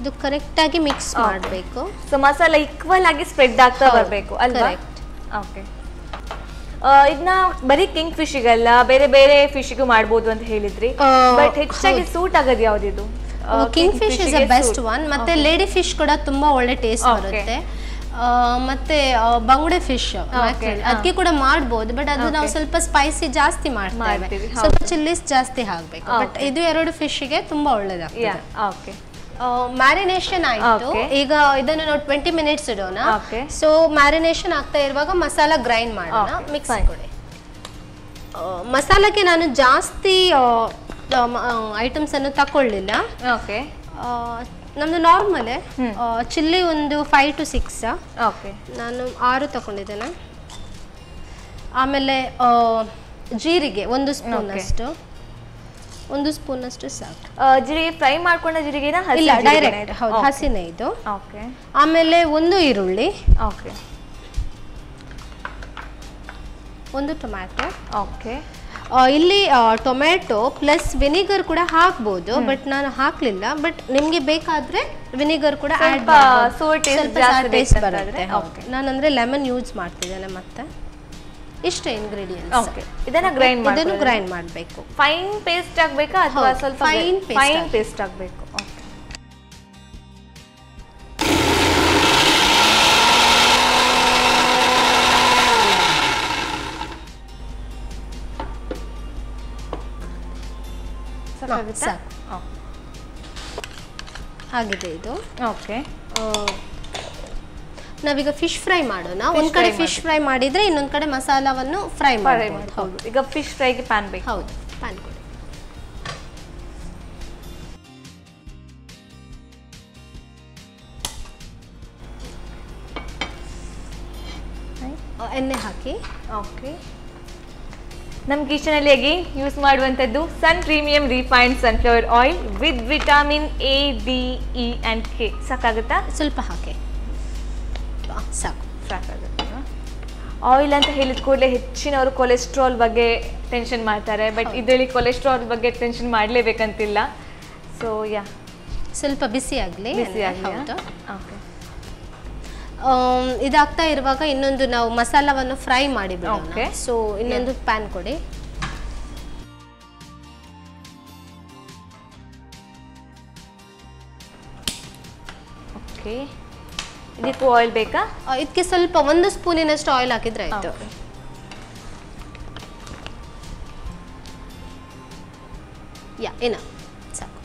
ಇದು ಕರೆಕ್ಟ್ ಆಗಿ ಮಿಕ್ಸ್ ಮಾಡಬೇಕು. ಸೊ ಮಸಾಲ ಈಕ್ವಲ್ ಆಗಿ ಸ್ಪ್ರೆಡ್ ಆಗ್ತಾ ಬರಬೇಕು ಅಲ್ವಾ. ಓಕೆ ಇದನ್ನ ಬರೀ ಕಿಂಗ್ ಫಿಶಿಗಲ್ಲ ಬೇರೆ ಬೇರೆ ಫಿಶ್ಗೂ ಮಾಡ್ಬೋದು ಅಂತ ಹೇಳಿದ್ರಿ. ಬಟ್ ಹೆಚ್ಚಾಗಿ ಸೂಟ್ ಆಗೋದು ಯಾವ್ದಿದು king fish is a best one ಮತ್ತೆ ಲೇಡಿ ಫಿಶ್ ಕೂಡ ತುಂಬಾ ಒಳ್ಳೆ ಟೇಸ್ಟ್ ಬರುತ್ತೆ. ಮತ್ತೆ ಬಂಗುಡೆ ಫಿಶ್ ಅದಕ್ಕೆ ಕೂಡ ಮಾಡ್ಬೋದು ಬಟ್ ಅದು ನಾವು ಸ್ವಲ್ಪ ಸ್ಪೈಸಿ ಜಾಸ್ತಿ ಮಾಡ್ತೇವೆ. ಸ್ವಲ್ಪ ಚಿಲ್ಲಿಸ್ ಜಾಸ್ತಿ ಹಾಕ್ಬೇಕು. ಬಟ್. ಇದು ಎರಡು ಫಿಶ್ಗೆ ತುಂಬಾ ಒಳ್ಳೇದಾಗ್ತದೆ. ಓಕೆ ಮ್ಯಾರಿನೇಷನ್ ಆಯ್ತು. ಈಗ ಇದನ್ನು ನಾವು ಟ್ವೆಂಟಿ ಮಿನಿಟ್ಸ್ ಇಡೋಣ. ಸೊ ಮ್ಯಾರಿನೇಷನ್ ಆಗ್ತಾ ಇರುವಾಗ ಮಸಾಲ ಗ್ರೈಂಡ್ ಮಾಡೋಣ. ಮಿಕ್ಸ್. ಕೊಡಿ ಮಸಾಲಕ್ಕೆ ನಾನು ಜಾಸ್ತಿ ಐಟಮ್ಸ್ ಅನ್ನು ತಕೊಳ್ಳಿಲ್ಲ. ಓಕೆ ನಮ್ಮದು ನಮ್ದು ನಾರ್ಮಲೇ ಚಿಲ್ಲಿ ಒಂದು ಫೈವ್ ಟು ಸಿಕ್ಸ್ ಓಕೆ ನಾನು ಆರು ತಗೊಂಡಿದ್ದೇನೆ ಆಮೇಲೆ ಜೀರಿಗೆ ಒಂದು ಸ್ಪೂನ್ ಅಷ್ಟು. ಒಂದು ಸ್ಪೂನ್ ಅಷ್ಟು ಸಾಕು. ಜೀರಿಗೆ ಫ್ರೈ ಮಾಡ್ಕೊಂಡ ಜೀರಿಗೆನ ಇಲ್ಲ ಡೈರೆಕ್ಟ್ ಹೌದು ಹಸಿನೇ ಇದು. ಓಕೆ ಆಮೇಲೆ ಒಂದು ಈರುಳ್ಳಿ. ಓಕೆ ಒಂದು ಟೊಮ್ಯಾಟೊ ಓಕೆ ಇಲ್ಲಿ ಟೊಮ್ಯಾಟೊ ಪ್ಲಸ್ ವಿನಿಗರ್ ಕೂಡ ಹಾಕ್ಬೋದು ಬಟ್ ನಾನು ಹಾಕ್ಲಿಲ್ಲ. ಬಟ್ ನಿಮ್ಗೆ ಬೇಕಾದ್ರೆ ವಿನಿಗರ್ ಕೂಡ ಜಾಸ್ತಿ ಟೇಸ್ಟ್ ಬರುತ್ತೆ. ಓಕೆ ನಾನು ಅಂದ್ರೆ ಲೆಮನ್ ಯೂಸ್ ಮಾಡ್ತಿದ್ದೇನೆ ಮತ್ತೆ. ಇಷ್ಟೇ ಇಂಗ್ರೀಡಿಯೆಂಟ್ಸ್ ಓಕೆ ಇದನ್ನ ಗ್ರೈಂಡ್ ಇದನ್ನು ಗ್ರೈಂಡ್ ಮಾಡಬೇಕು. ಫೈನ್ ಪೇಸ್ಟ್ ಆಗಬೇಕಾ ಅಥವಾ ಸ್ವಲ್ಪ fine ಫೈನ್ ಪೇಸ್ಟ್ ಆಗಬೇಕು. ಸಾಕಾಗುತ್ತಾ ಆಗಿದೆ ಇದು. ಓಕೆ. ನಾವೀಗ ಫಿಶ್ ಫ್ರೈ ಮಾಡೋಣ. ಒಂದ್ ಕಡೆ ಫಿಶ್ ಫ್ರೈ ಮಾಡಿದ್ರೆ ಇನ್ನೊಂದ್ ಕಡೆ ಮಸಾಲವನ್ನು ಫ್ರೈ ಮಾಡಿ ಮಾಡಬಹುದು ಈಗ ಫಿಶ್ ಫ್ರೈಗೆ ಪ್ಯಾನ್ ಬೇಕು. ಹೌದು. ಪ್ಯಾನ್ ಕೊಡಿ. ಎಣ್ಣೆ ಹಾಕಿ. ಓಕೆ. ನಮ್ಮ ಕಿಚನಲ್ಲಿ ಅಗೇನ್ ಯೂಸ್ ಮಾಡುವಂಥದ್ದು sun premium refined sunflower oil with vitamin A B E and K ಸಾಕಾಗುತ್ತಾ? ಸ್ವಲ್ಪ ಹಾಕಿ. ಸಾಕು. ಸಾಕಾಗುತ್ತೆ? ಆಯಿಲ್ ಅಂತ ಹೇಳಿದ ಕೂಡಲೇ ಹೆಚ್ಚಿನವರು ಕೊಲೆಸ್ಟ್ರಾಲ್ ಬಗ್ಗೆ ಟೆನ್ಷನ್ ಮಾಡ್ತಾರೆ ಬಟ್ ಇದರಲ್ಲಿ ಕೊಲೆಸ್ಟ್ರಾಲ್ ಬಗ್ಗೆ ಟೆನ್ಷನ್ ಮಾಡಲೇಬೇಕಂತಿಲ್ಲ. ಸೊ ಯಾ ಸ್ವಲ್ಪ ಬಿಸಿ ಆಗಲಿ ಬಿಸಿ ಆಗಲಿ ಇದಾಗ್ತಾ ಇರುವಾಗ ಇನ್ನೊಂದು ನಾವು ಮಸಾಲವನ್ನು ಫ್ರೈ ಮಾಡಿ ಓಕೆ ಸೊ ಇನ್ನೊಂದು ಪ್ಯಾನ್ ಕೊಡಿ. ಓಕೆ ಇದಕ್ಕೂ ಆಯಿಲ್ ಬೇಕಾ? ಇದಕ್ಕೆ ಸ್ವಲ್ಪ ಒಂದು ಸ್ಪೂನಿನಷ್ಟು ಆಯಿಲ್ ಹಾಕಿದ್ರೆ ಆಯ್ತು. ಯಾ ಏನ? ಸಾಕು.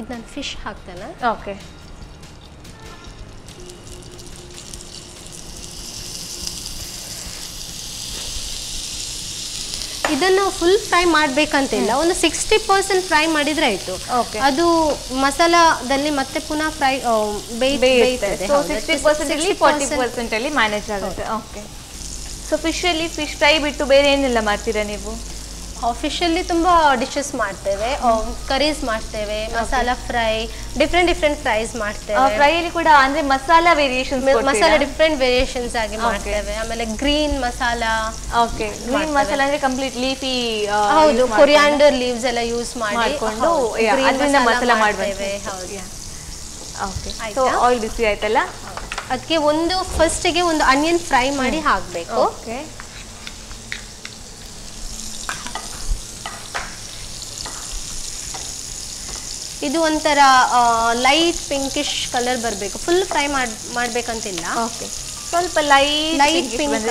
ಇದು ನಾನು ಫಿಶ್ ಹಾಕ್ತೇನೆ? ಓಕೆ ಇದನ್ನು ಫುಲ್ ಫ್ರೈ ಮಾಡ್ಬೇಕಂತಿಲ್ಲ. ಒಂದು ಸಿಕ್ಸ್ಟಿ ಪರ್ಸೆಂಟ್ ಫ್ರೈ ಮಾಡಿದ್ರೆ ಆಯ್ತು. ಅದು ಮಸಾಲಾದಲ್ಲಿ ಮತ್ತೆ ಪುನಃ ಫ್ರೈ ಬೇಯುತ್ತೆ. ಸೊ ಫಿಶ್ ಅಲ್ಲಿ ಫಾರ್ಟಿ ಪರ್ಸೆಂಟಲ್ಲಿ ಮ್ಯಾನೇಜ್ ಆಗುತ್ತೆ. ಓಕೆ ಸೊ ಫಿಶಲ್ಲಿ ಫಿಶ್ ಫ್ರೈ ಬಿಟ್ಟು ಬೇರೆ ಏನೆಲ್ಲ ಮಾಡ್ತೀರಾ ನೀವು? ಫಿಶಲ್ಲಿ ತುಂಬ ಡಿಶಸ್ ಮಾಡ್ತೇವೆ. ಕರೀಸ್ ಮಾಡ್ತೇವೆ masala fry different different fries ಮಾಡ್ತೇವೆ. ಫ್ರೈಲಿ ಕೂಡ ಅಂದ್ರೆ masala variations masala different variations ಆಗಿ ಮಾಡ್ತೇವೆ. ಆಮೇಲೆ green masala okay green masala ಅಂದ್ರೆ ಕಂಪ್ಲೀಟ್ ಲೀಫಿ ಹೌದು ಕೊರಿಯಾಂಡರ್ ಲೀವ್ಸ್ ಎಲ್ಲ ಯೂಸ್ ಮಾಡಿ. ಮಾಡ್ಕೊಂಡು ಮಸಾಲ ಮಾಡ್ತೇವೆ. ಹೌದು. ಓಕೆ ಆಯ್ತಾ? ಸೊ ಬಿಸಿ ಆಯ್ತಲ್ಲ? ಅದಕ್ಕೆ ಒಂದು ಫಸ್ಟಿಗೆ ಒಂದು ಅನಿಯನ್ ಫ್ರೈ ಮಾಡಿ ಹಾಕಬೇಕು. ಓಕೆ ಇದು ಒಂಥರ ಲೈಟ್ ಪಿಂಕಿಶ್ ಕಲರ್ ಬರಬೇಕು. ಫುಲ್ ಫ್ರೈ ಮಾಡ್ ಮಾಡ್ಬೇಕಂತಿಲ್ಲ. ಓಕೆ ಸ್ವಲ್ಪ ಲೈಟ್ ಲೈಟ್ ಪಿಂಕ್.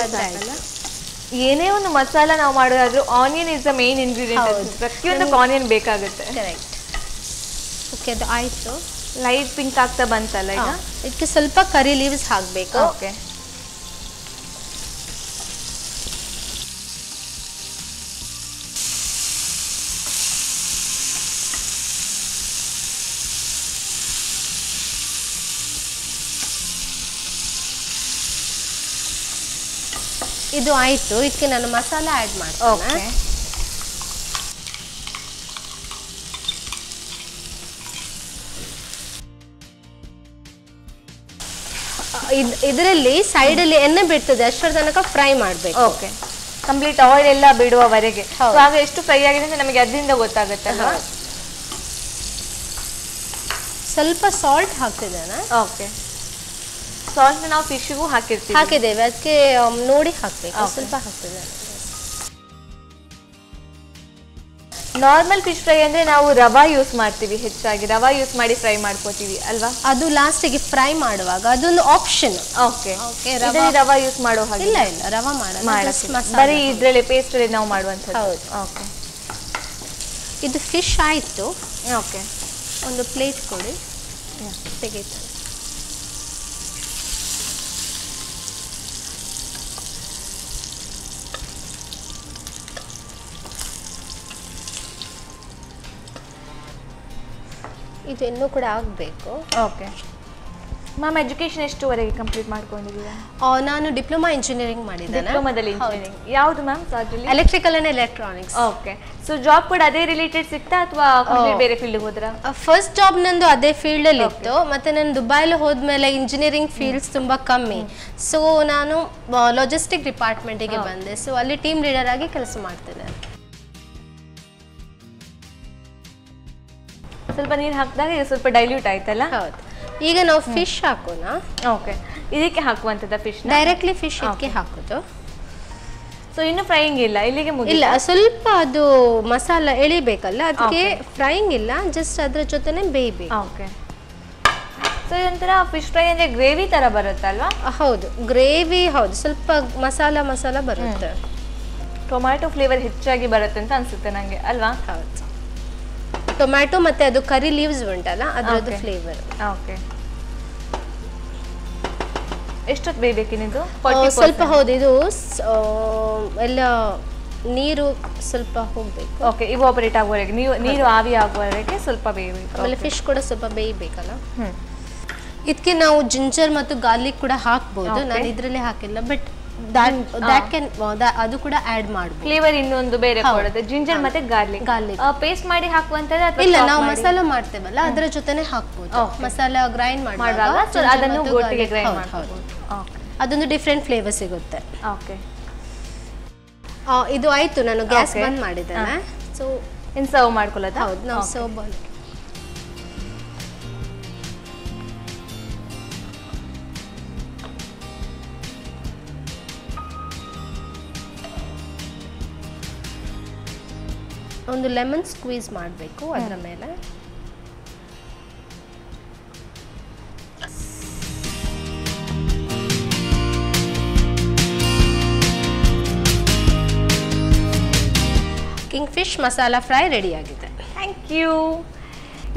ಏನೇ ಒಂದು ಮಸಾಲ ನಾವು ಮಾಡೋದಾದ್ರು onion is the main ingredient ಪ್ರತಿಯೊಂದು ಪ್ರತಿಯೊಂದಕ್ಕೆ ಆನಿಯನ್ ಬೇಕಾಗುತ್ತೆ. ಕರೆಕ್ಟ್ ಓಕೆ ಅದು ಆಯಿತು. ಲೈಟ್ ಪಿಂಕ್ ಆಗ್ತಾ ಬಂತಲ್ಲ ಈಗ? ಇದಕ್ಕೆ ಸ್ವಲ್ಪ ಕರಿ ಲೀವ್ಸ್ ಹಾಕಬೇಕು. ಓಕೆ ಇದು ಆಯಿತು. ಇದಕ್ಕೆ ನಾನು ಮಸಾಲ ಆ್ಯಡ್ ಮಾಡ್ತೀನಿ. ಇದರಲ್ಲಿ ಸೈಡಲ್ಲಿ ಎಣ್ಣೆ ಬಿಡ್ತದೆ. ಅಷ್ಟರ ತನಕ ಫ್ರೈ ಮಾಡಬೇಕು. ಓಕೆ ಕಂಪ್ಲೀಟ್ ಆಯಿಲ್ ಎಲ್ಲ ಬಿಡುವವರೆಗೆ. ಆಗ ಎಷ್ಟು ಫ್ರೈ ಆಗಿದೆ ಅಂತ ನಮಗೆ ಅದರಿಂದ ಗೊತ್ತಾಗುತ್ತೆ ಸ್ವಲ್ಪ ಸಾಲ್ಟ್ ಹಾಕ್ತಿದ್ದೇನೆ. ಓಕೆ ಸಾಲ್ಟ್ ನಾವು ಫಿಶ್ಗೂ ಹಾಕಿರ್ತೀವಿ. ಹಾಕಿದ್ದೇವೆ. ಅದಕ್ಕೆ ನೋಡಿ ಹಾಕಬೇಕು. ಸ್ವಲ್ಪ ಹಾಕ್ತಿದ್ದೇನೆ ನಾರ್ಮಲ್ ಫಿಶ್ ಫ್ರೈ ಅಂದ್ರೆ ನಾವು ರವಾ ಯೂಸ್ ಮಾಡ್ತೀವಿ ಹೆಚ್ಚಾಗಿ. ರವಾ ಯೂಸ್ ಮಾಡಿ ಫ್ರೈ ಮಾಡ್ಕೋತೀವಿ ಅಲ್ವಾ? ಅದು ಲಾಸ್ಟಿಗೆ ಫ್ರೈ ಮಾಡುವಾಗ ಅದೊಂದು ಆಪ್ಷನ್ ಓಕೆ ರವಾ ಯೂಸ್ ಮಾಡೋ ಹಾಗೆ. ಇಲ್ಲ ಇಲ್ಲ. ರವಾ ಮಾಡಕ್ಕೆ ಬರೀ ಇದ್ರಲ್ಲಿ ಪೇಸ್ಟ್ ನಾವು ಮಾಡುವಂಥದ್ದು. ಹೌದು. ಓಕೆ ಇದು ಫಿಶ್ ಆಯಿತು. ಓಕೆ ಒಂದು ಪ್ಲೇಟ್ ಕೊಡಿ. ತೆಗೀತೇನೆ ಇದು ಇನ್ನೂ ಕೂಡ ಆಗಬೇಕು. ಓಕೆ ಮ್ಯಾಮ್ ಎಜುಕೇಶನ್ ಎಷ್ಟುವರೆಗೆ ಕಂಪ್ಲೀಟ್ ಮಾಡ್ಕೊಂಡಿದ್ದೀರಾ? ನಾನು ಡಿಪ್ಲೊಮಾ ಇಂಜಿನಿಯರಿಂಗ್ ಮಾಡಿದ್ದೇನೆ. ಡಿಪ್ಲೊಮಾದಲ್ಲಿ ಇಂಜಿನಿಯರಿಂಗ್ ಯಾವುದು ma'am electrical and electronics okay so job ಕೂಡ ಅದೇ ರಿಲೇಟೆಡ್ ಸಿಗ್ತಾ ಅಥವಾ ಬೇರೆ ಫೀಲ್ಡ್ ಹೋದ್ರ? ಫಸ್ಟ್ ಜಾಬ್ ನಂದು ಅದೇ ಫೀಲ್ಡ್ ಅಲ್ಲಿ ಇತ್ತು. ಮತ್ತೆ ನಾನು ದುಬೈಲಿ ಹೋದ್ಮೇಲೆ ಇಂಜಿನಿಯರಿಂಗ್ ಫೀಲ್ಡ್ಸ್ ತುಂಬಾ ಕಮ್ಮಿ. ಸೊ ನಾನು ಲಾಜಿಸ್ಟಿಕ್ ಡಿಪಾರ್ಟ್ಮೆಂಟಿಗೆ ಬಂದೆ. ಸೊ ಅಲ್ಲಿ ಟೀಮ್ ಲೀಡರ್ ಆಗಿ ಕೆಲಸ ಮಾಡ್ತಿದ್ದೆ ಸ್ವಲ್ಪ ನೀರು ಹಾಕಿದಾಗ ಇದು ಸ್ವಲ್ಪ ಡೈಲ್ಯೂಟ್ ಆಯ್ತಲ್ಲ? ಹೌದು. ಈಗ ನಾವು ಫಿಶ್ ಹಾಕೋಣ. ಓಕೆ ಇದಕ್ಕೆ ಹಾಕುವಂಥದ್ದು ಫಿಶ್ ಡೈರೆಕ್ಟ್ಲಿ ಫಿಶ್ ಇದಕ್ಕೆ ಹಾಕೋದು. ಸೊ ಇನ್ನು ಫ್ರೈಯಿಂಗ್ ಇಲ್ಲ ಇಲ್ಲಿಗೆ ಇಲ್ಲ ಸ್ವಲ್ಪ ಅದು ಮಸಾಲ ಎಳಿಬೇಕಲ್ಲ ಅದಕ್ಕೆ ಫ್ರೈಯಿಂಗ್ ಇಲ್ಲ ಜಸ್ಟ್ ಅದ್ರ ಜೊತೆನೆ ಬೇಯಬೇಕು. ಓಕೆ ಸೊ ಇದೊಂಥರ ಫಿಶ್ ಫ್ರೈ ಅಂದರೆ ಗ್ರೇವಿ ತರ ಬರುತ್ತಲ್ವಾ? ಹೌದು. ಗ್ರೇವಿ ಹೌದು. ಸ್ವಲ್ಪ ಮಸಾಲ ಮಸಾಲ ಬರುತ್ತೆ. ಟೊಮ್ಯಾಟೊ ಫ್ಲೇವರ್ ಹೆಚ್ಚಾಗಿ ಬರುತ್ತೆ ಅಂತ ಅನ್ಸುತ್ತೆ ನನಗೆ ಅಲ್ವಾ? ಹೌದು. ಟೊಮ್ಯಾಟೊ ಮತ್ತೆ ಅದು ಕರಿ ಲೀವ್ಸ್ ಉಂಟಲ್ಲ ಅದರದ್ದು ಫ್ಲೇವರ್ ಓಕೆ ಎಷ್ಟೊತ್ತು ಬೇಯಬೇಕಿನಿದು ಸ್ವಲ್ಪ ಹೌದು ಇದು ಎಲ್ಲ ನೀರು ಸ್ವಲ್ಪ ಹೋಗ್ಬೇಕು. ಓಕೆ ಇವಾಪರೇಟ್ ಆಗುವವರೆಗೆ. ನೀವು ನೀರು ಆವಿ ಆಗುವವರೆಗೆ ಸ್ವಲ್ಪ ಬೇಯಬೇಕು. ಆಮೇಲೆ ಫಿಶ್ ಕೂಡ ಸ್ವಲ್ಪ ಬೇಯಬೇಕಲ್ಲ? ಇದಕ್ಕೆ ನಾವು ಜಿಂಜರ್ ಮತ್ತು ಗಾರ್ಲಿಕ್ ಕೂಡ ಹಾಕ್ಬೋದು. ನಾನು ಇದ್ರಲ್ಲಿ ಹಾಕಿಲ್ಲ ಬಟ್ ದಾಟ್ ದ್ಯಾಟ್ ಕ್ಯಾನ್ ಅದು ಕೂಡ ಆಡ್ ಮಾಡ್ಬೋದು. ಫ್ಲೇವರ್ ಇನ್ನೊಂದು ಬೇರೆ. ಕೊಡುತ್ತೆ. ಜಿಂಜರ್ ಮತ್ತೆ ಗಾರ್ಲಿಕ್ Garlic. ಪೇಸ್ಟ್ ಮಾಡಿ ಹಾಕುವಂತದ್ದು ಇಲ್ಲ ನಾವು ಮಾಡಿ? ಮಸಾಲ ಮಾಡ್ತೇವಲ್ಲ ಅದರ ಜೊತೆನೆ ಹಾಕ್ಬೋದು. ಮಸಾಲ ಗ್ರೈಂಡ್ ಮಾಡುವಾಗ ಅದನ್ನು ಒಟ್ಟಿಗೆ ಗ್ರೈಂಡ್. ಮಾಡ್ಬೋದು. ಅದೊಂದು ಡಿಫ್ರೆಂಟ್ ಫ್ಲೇವರ್ ಸಿಗುತ್ತೆ. ಓಕೆ ಇದು ಆಯ್ತು ನಾನು ಗ್ಯಾಸ್. ಬಂದ್ ಮಾಡಿದ್ದೇನೆ. ಸೊ ಇನ್ ಸರ್ವ್ ಮಾಡ್ಕೊಳ್ಳೋದು ಹೌದು ನಾವು ಸರ್ವ್ ಬಾಲ್ ಒಂದು ಲೆಮನ್ ಸ್ಕ್ವೀಸ್ ಮಾಡಬೇಕು ಅದರ ಮೇಲೆ. King fish masala fry ready ಆಗಿದೆ. ಥ್ಯಾಂಕ್ ಯು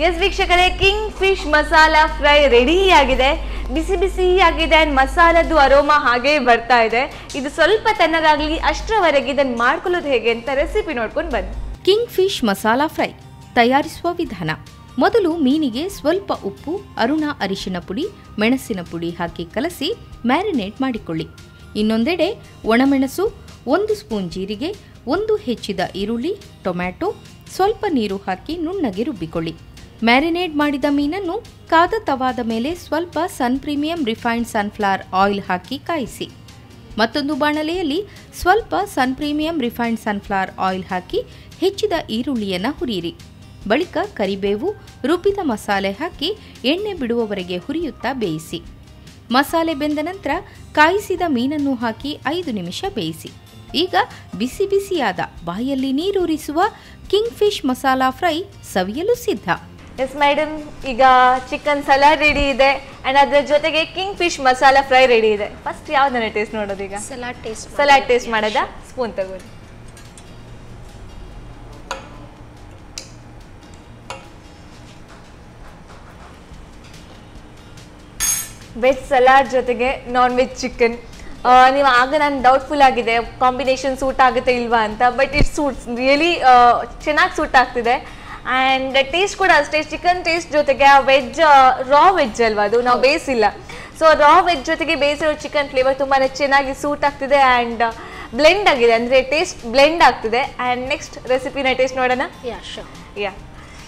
ಎಸ್ ವೀಕ್ಷಕರೇ king fish masala fry ready ಆಗಿದೆ. ಬಿಸಿ ಬಿಸಿ ಆಗಿದೆ ಆ್ಯಂಡ್ ಮಸಾಲದ್ದು ಅರೋಮಾ ಹಾಗೇ ಬರ್ತಾ ಇದೆ. ಇದು ಸ್ವಲ್ಪ ತಣ್ಣಗಾಗಲಿ ಅಷ್ಟರವರೆಗೆ ಇದನ್ನು ಮಾಡ್ಕೊಳ್ಳೋದು ಹೇಗೆ ಅಂತ ರೆಸಿಪಿ ನೋಡ್ಕೊಂಡು ಬನ್ನಿ. ಕಿಂಗ್ ಫಿಶ್ ಮಸಾಲಾ ಫ್ರೈ ತಯಾರಿಸುವ ವಿಧಾನ. ಮೊದಲು ಮೀನಿಗೆ ಸ್ವಲ್ಪ ಉಪ್ಪು, ಅರುಣ ಅರಿಶಿನ ಪುಡಿ, ಮೆಣಸಿನ ಪುಡಿ ಹಾಕಿ ಕಲಸಿ ಮ್ಯಾರಿನೇಟ್ ಮಾಡಿಕೊಳ್ಳಿ. ಇನ್ನೊಂದೆಡೆ ಒಣಮೆಣಸು, ಒಂದು ಸ್ಪೂನ್ ಜೀರಿಗೆ, ಒಂದು ಹೆಚ್ಚಿದ ಈರುಳ್ಳಿ, ಟೊಮ್ಯಾಟೊ, ಸ್ವಲ್ಪ ನೀರು ಹಾಕಿ ನುಣ್ಣಗೆ ರುಬ್ಬಿಕೊಳ್ಳಿ. ಮ್ಯಾರಿನೇಟ್ ಮಾಡಿದ ಮೀನನ್ನು ಕಾದ ತವಾದ ಮೇಲೆ ಸ್ವಲ್ಪ sun premium refined sunflower oil ಹಾಕಿ ಕಾಯಿಸಿ. ಮತ್ತೊಂದು ಬಾಣಲೆಯಲ್ಲಿ ಸ್ವಲ್ಪ sun premium refined sunflower oil ಹಾಕಿ ಹೆಚ್ಚಿದ ಈರುಳ್ಳಿಯನ್ನು ಹುರಿಯಿರಿ. ಬಳಿಕ ಕರಿಬೇವು ರುಬ್ಬಿದ ಮಸಾಲೆ ಹಾಕಿ ಎಣ್ಣೆ ಬಿಡುವವರೆಗೆ ಹುರಿಯುತ್ತಾ ಬೇಯಿಸಿ. ಮಸಾಲೆ ಬೆಂದ ನಂತರ ಕಾಯಿಸಿದ ಮೀನನ್ನು ಹಾಕಿ ಐದು ನಿಮಿಷ ಬೇಯಿಸಿ. ಈಗ ಬಿಸಿ ಬಿಸಿಯಾದ ಬಾಯಲ್ಲಿ ನೀರೂರಿಸುವ ಕಿಂಗ್ ಫಿಶ್ ಮಸಾಲಾ ಫ್ರೈ ಸವಿಯಲು ಸಿದ್ಧ. ಎಸ್ ಮೇಡಮ್ ಈಗ ಚಿಕನ್ ಸಲಾಡ್ ರೆಡಿ ಇದೆ. ಅಂಡ್ ಅದರ ಜೊತೆಗೆ king fish masala fry ready ಇದೆ. ಫಸ್ಟ್ ಯಾವ್ದನ್ನ ಟೇಸ್ಟ್ ನೋಡೋದು ಈಗ? ಸಲಾಡ್ ಟೇಸ್ಟ್ ಸಲಾಡ್ ಟೇಸ್ಟ್ ಮಾಡೋದಾ? ಸ್ಪೂನ್ ತಗೊಳ್ಳಿ. ವೆಜ್ ಸಲಾಡ್ ಜೊತೆಗೆ ನಾನ್ ವೆಜ್ ಚಿಕನ್ ನೀವು ಆಗ ನಾನು ಡೌಟ್ಫುಲ್ ಆಗಿದೆ ಕಾಂಬಿನೇಷನ್ ಸೂಟ್ ಆಗುತ್ತೆ ಇಲ್ವಾ ಅಂತ ಬಟ್ ಇಟ್ ಸೂಟ್ಸ್ ರಿಯಲಿ ಚೆನ್ನಾಗಿ ಸೂಟ್ ಆಗ್ತಿದೆ. ಆ್ಯಂಡ್ ಟೇಸ್ಟ್ ಕೂಡ ಅಷ್ಟೇ ಚಿಕನ್ ಟೇಸ್ಟ್ ಜೊತೆಗೆ ಆ ವೆಜ್ ರಾ ವೆಜ್ ಅಲ್ವಾ ಅದು? ನಾವು ಬೇಯಿಸಿಲ್ಲ. ಸೊ ರಾ ವೆಜ್ ಜೊತೆಗೆ ಬೇಯಿಸಿರೋ ಚಿಕನ್ ಫ್ಲೇವರ್ ತುಂಬಾ ಚೆನ್ನಾಗಿ ಸೂಟ್ ಆಗ್ತಿದೆ ಆ್ಯಂಡ್ ಬ್ಲೆಂಡ್ ಆಗಿದೆ. ಅಂದರೆ ಟೇಸ್ಟ್ ಬ್ಲೆಂಡ್ ಆಗ್ತಿದೆ. ಆ್ಯಂಡ್ ನೆಕ್ಸ್ಟ್ ರೆಸಿಪಿನ ಟೇಸ್ಟ್ ನೋಡೋಣ? Yeah show yeah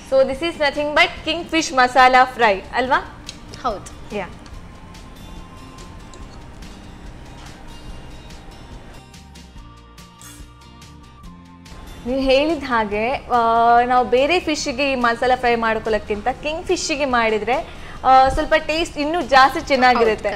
so this is nothing but king fish masala fry ಅಲ್ವಾ? ಹೌದು. ಯಾ ನೀವು ಹೇಳಿದ ಹಾಗೆ ನಾವು ಬೇರೆ ಫಿಶ್ಗೆ ಈ ಮಸಾಲ ಫ್ರೈ ಮಾಡ್ಕೊಳ್ಳೋಕ್ಕಿಂತ ಕಿಂಗ್ ಫಿಶ್ಗೆ ಮಾಡಿದರೆ ಸ್ವಲ್ಪ ಟೇಸ್ಟ್ ಇನ್ನೂ ಜಾಸ್ತಿ ಚೆನ್ನಾಗಿರುತ್ತೆ.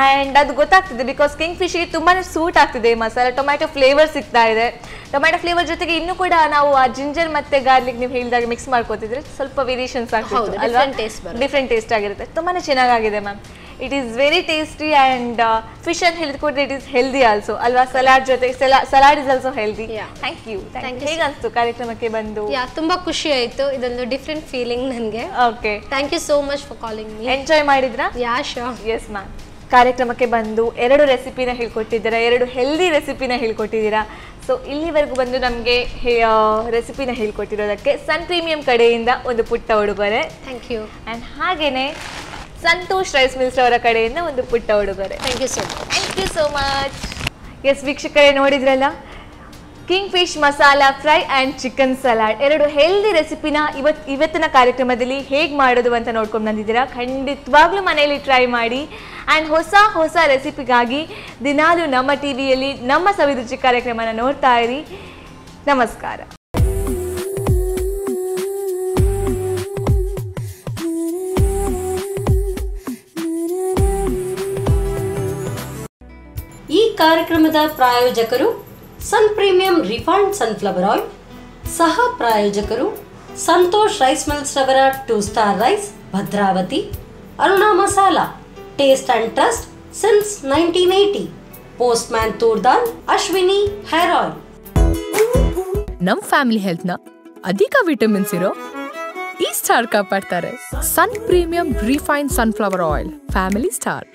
ಆ್ಯಂಡ್ ಅದು ಗೊತ್ತಾಗ್ತಿದೆ ಬಿಕಾಸ್ ಕಿಂಗ್ ಫಿಶ್ಗೆ ತುಂಬಾ ಸೂಟ್ ಆಗ್ತಿದೆ ಈ ಮಸಾಲ. ಟೊಮ್ಯಾಟೊ ಫ್ಲೇವರ್ ಸಿಗ್ತಾ ಇದೆ. ಟೊಮ್ಯಾಟೊ ಫ್ಲೇವರ್ ಜೊತೆಗೆ ಇನ್ನೂ ಕೂಡ ನಾವು ಆ ಜಿಂಜರ್ ಮತ್ತೆ ಗಾರ್ಲಿಕ್ ನೀವು ಹೇಳಿದಾಗ ಮಿಕ್ಸ್ ಮಾಡ್ಕೋತಿದ್ರೆ ಸ್ವಲ್ಪ ವೇರಿಯೇಷನ್ಸ್ ಆಗ್ತದೆ ಆಗ್ತಿತ್ತು ಅಲ್ವಾ? different taste ಬರುತ್ತೆ. ಡಿಫ್ರೆಂಟ್ ಟೇಸ್ಟ್ ಆಗಿರುತ್ತೆ. ತುಂಬಾ ಚೆನ್ನಾಗಿದೆ ma'am it is very tasty and fish ಅಂತ ಹೇಳಿದ್ಕೊಟ್ರೆ ಇಟ್ ಈಸ್ ಹೆಲ್ದಿ ಆಲ್ಸೋ ಅಲ್ವಾ? ಸಲಾಡ್ ಜೊತೆ salad is also healthy. Thank you Thank you, ಹೇಗೆ ಅನಿಸ್ತು ಕಾರ್ಯಕ್ರಮಕ್ಕೆ ಬಂದು? ತುಂಬಾ ಖುಷಿ ಆಯಿತು. ಇದೊಂದು ಡಿಫ್ರೆಂಟ್ ಫೀಲಿಂಗ್ ನನಗೆ. Okay thank you so much for calling enjoy ಮಾಡಿದ್ರಾ? ಯಾ ಶೋರ್ ಎಸ್ ಮ್ಯಾಮ್ ಕಾರ್ಯಕ್ರಮಕ್ಕೆ ಬಂದು ಎರಡು ರೆಸಿಪಿನ ಹೇಳ್ಕೊಟ್ಟಿದ್ದೀರಾ ಎರಡು ಹೆಲ್ದಿ ರೆಸಿಪಿನ ಹೇಳ್ಕೊಟ್ಟಿದ್ದೀರಾ? ಸೊ ಇಲ್ಲಿವರೆಗೂ ಬಂದು ನಮಗೆ ರೆಸಿಪಿನ ಹೇಳ್ಕೊಟ್ಟಿರೋದಕ್ಕೆ ಸನ್ ಪ್ರೀಮಿಯಂ ಕಡೆಯಿಂದ ಒಂದು ಪುಟ್ಟ ಉಡುಗೊರೆ. ಥ್ಯಾಂಕ್ ಯು ಆ್ಯಂಡ್ ಹಾಗೆಯೇ ಸಂತೋಷ್ ರೈಸ್ ಮಿಲ್ಸ್ ಅವರ ಕಡೆಯಿಂದ ಒಂದು ಪುಟ್ಟ ಉಡುಗೊರೆ. Thank you so much thank you so much yes ವೀಕ್ಷಕರೇ ನೋಡಿದ್ರಲ್ಲ? King fish masala fry and chicken salad ಎರಡು ಹೆಲ್ದಿ ರೆಸಿಪಿನ ಇವತ್ತು ಇವತ್ತಿನ ಕಾರ್ಯಕ್ರಮದಲ್ಲಿ ಹೇಗೆ ಮಾಡೋದು ಅಂತ ನೋಡ್ಕೊಂಡು ಬಂದಿದ್ದೀರಾ? ಖಂಡಿತವಾಗ್ಲೂ ಮನೆಯಲ್ಲಿ ಟ್ರೈ ಮಾಡಿ. ಆ್ಯಂಡ್ ಹೊಸ ಹೊಸ ರೆಸಿಪಿಗಾಗಿ ದಿನಾಲು ನಮ್ಮ ಟಿ ವಿಯಲ್ಲಿ ನಮ್ಮ ಸವಿರುಚಿ ಕಾರ್ಯಕ್ರಮನ ನೋಡ್ತಾ ಇರಿ. ನಮಸ್ಕಾರ. ಈ ಕಾರ್ಯಕ್ರಮದ ಪ್ರಾಯೋಜಕರು sun premium refined sunflower oil ಸಹ ಪ್ರಾಯೋಜಕರು ಸಂತೋಷ್ ರೈಸ್ ಮಿಲ್ಸ್ ರವರ two star rice Bhadravati Aruna masala taste and trust since nineteen eighty postman toor dal Ashwini hair oil ನಮ್ ಫ್ಯಾಮಿಲಿ ಹೆಲ್ತ್ನ ಅಧಿಕ ವಿಟಮಿನ್ಸ್ ಇರೋ ಈ star ಕಾಪಾಡ್ತಾರೆ sun premium refine sunflower oil family star